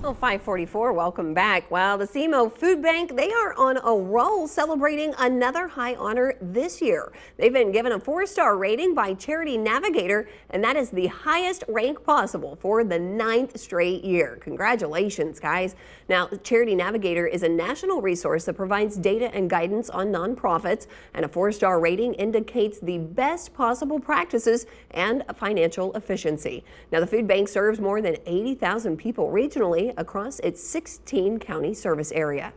Well, 544, welcome back. Well, the SEMO Food Bank, they are on a roll celebrating another high honor this year. They've been given a four-star rating by Charity Navigator, and that is the highest rank possible for the ninth straight year. Congratulations, guys. Now, Charity Navigator is a national resource that provides data and guidance on nonprofits, and a four-star rating indicates the best possible practices and financial efficiency. Now, the food bank serves more than 80,000 people regionally across its 16 county service area.